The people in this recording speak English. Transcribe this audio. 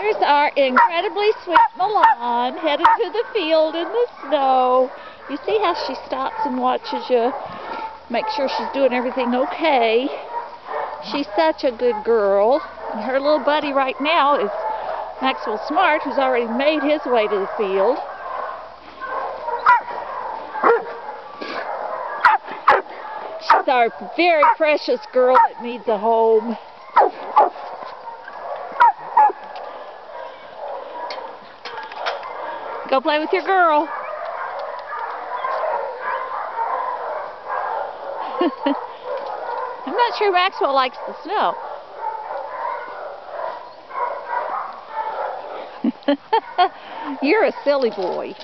There's our incredibly sweet Milan headed to the field in the snow. You see how she stops and watches you, make sure she's doing everything okay. She's such a good girl. And her little buddy right now is Maxwell Smart, who's already made his way to the field. She's our very precious girl that needs a home. Go play with your girl. I'm not sure Maxwell likes the snow. You're a silly boy.